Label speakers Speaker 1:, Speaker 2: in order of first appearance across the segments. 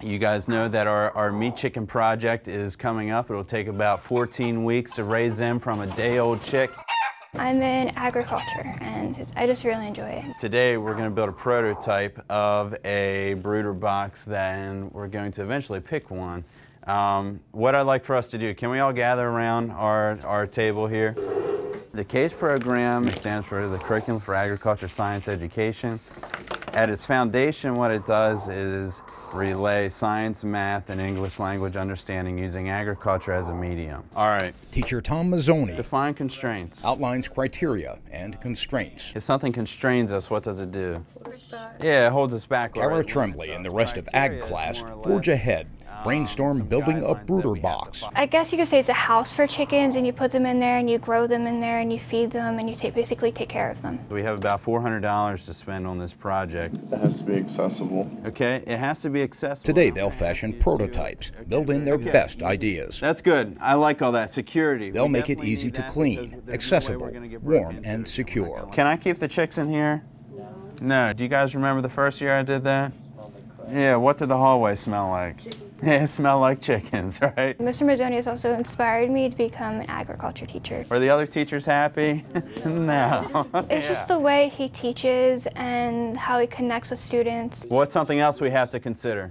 Speaker 1: You guys know that our, our meat chicken project is coming up. It'll take about 14 weeks to raise them from a day old chick.
Speaker 2: I'm in agriculture and I just really enjoy it.
Speaker 1: Today we're going to build a prototype of a brooder box then we're going to eventually pick one. Um, what I'd like for us to do, can we all gather around our, our table here? The CASE program stands for the Curriculum for Agriculture Science Education. At its foundation, what it does is relay science, math, and English language understanding using agriculture as a medium. All right.
Speaker 3: Teacher Tom Mazzoni
Speaker 1: Define constraints.
Speaker 3: outlines criteria and constraints.
Speaker 1: If something constrains us, what does it do? Yeah, it holds us back. or
Speaker 3: Cara
Speaker 1: it Trembly
Speaker 3: and the rest of Ag class forge ahead,
Speaker 1: um,
Speaker 3: brainstorm
Speaker 1: some
Speaker 3: building a brooder
Speaker 1: we have to
Speaker 3: box.
Speaker 2: I guess you could say it's a house for chickens and you put them in there and you grow them in there and you feed them and you take, basically take care of them.
Speaker 1: We have about $400 to spend on this project.
Speaker 4: It has to be accessible.
Speaker 1: Okay, it has to be accessible.
Speaker 3: Today they'll fashion prototypes, build in their best ideas.
Speaker 1: That's good. I like all that. Security.
Speaker 3: They'll
Speaker 1: We
Speaker 3: make it easy to clean,
Speaker 1: because there's no
Speaker 3: accessible,
Speaker 1: we're gonna get broke
Speaker 3: warm, and secure.
Speaker 1: Can I keep the chicks in here? No. Do you guys remember the first year I did that? Yeah, what did the hallway smell like? Yeah, smell like chickens, right?
Speaker 2: Mr. Mazzoni has also inspired me to become an agriculture teacher.
Speaker 1: Were the other teachers happy? no.
Speaker 2: It's just the way he teaches and how he connects with students.
Speaker 1: What's something else we have to consider?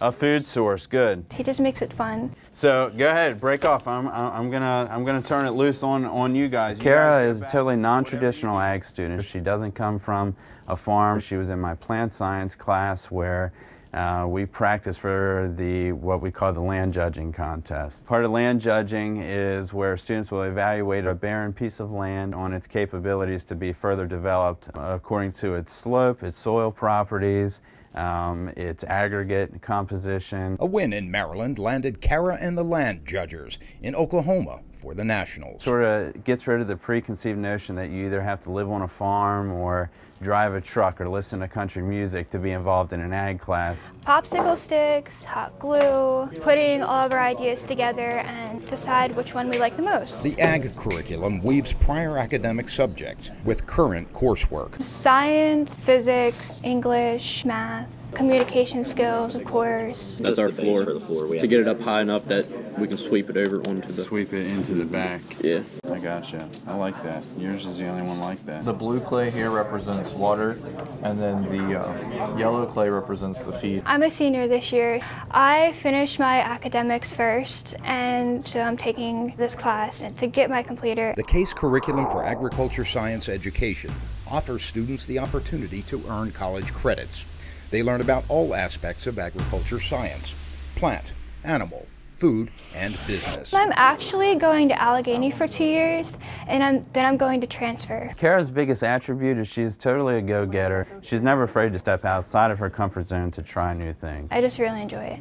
Speaker 1: A food source, good.
Speaker 2: He just makes it fun.
Speaker 1: So go ahead, break off. I'm, I'm gonna I'm gonna turn it loose on on you guys. Cara is a totally non-traditional ag student. She doesn't come from a farm. She was in my plant science class where. Uh, we practice for the what we call the land judging contest. Part of land judging is where students will evaluate a barren piece of land on its capabilities to be further developed according to its slope, its soil properties, um, its aggregate composition,
Speaker 3: A win in Maryland landed Cara and the Land Judgers in Oklahoma for the Nationals.
Speaker 1: sort of gets rid of the preconceived notion that you either have to live on a farm or drive a truck or listen to country music to be involved in an ag class.
Speaker 2: Popsicle sticks, hot glue, putting all of our ideas together and decide which one we like the most.
Speaker 3: The Ag curriculum weaves prior academic subjects with current coursework.
Speaker 2: Science, physics, English, math, communication skills, of course.
Speaker 5: That's
Speaker 6: Just
Speaker 5: our
Speaker 6: the
Speaker 5: floor.
Speaker 6: for the floor. We
Speaker 5: to get it up high enough that we can sweep it over onto the.
Speaker 1: Sweep it into the back.
Speaker 5: Yeah.
Speaker 1: I gotcha. I like that. Yours is the only one like that.
Speaker 4: The blue clay here represents water, and then the uh, yellow clay represents the feed.
Speaker 2: I'm a senior this year. I finished my academics first, and so I'm taking this class to get my completer.
Speaker 3: The CASE curriculum for agriculture science education offers students the opportunity to earn college credits. They learn about all aspects of agriculture science plant, animal, food, and business.
Speaker 2: I'm actually going to Allegany for two years, and I'm, then I'm going to transfer.
Speaker 1: Cara's biggest attribute is she's totally a go-getter. She's never afraid to step outside of her comfort zone to try new things.
Speaker 2: I just really enjoy it.